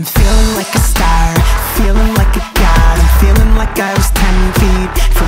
I'm feeling like a star, feeling like a god I'm feeling like I was ten feet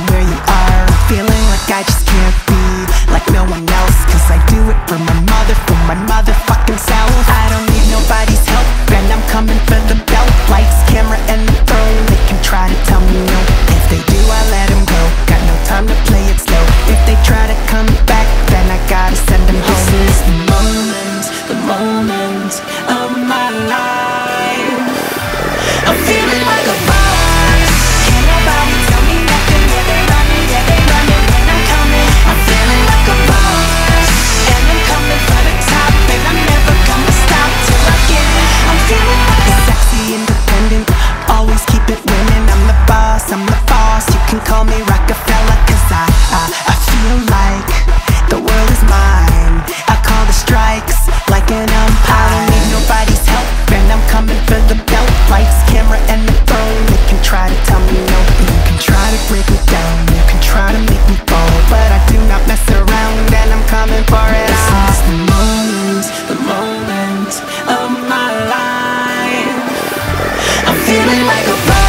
feeling like a fire.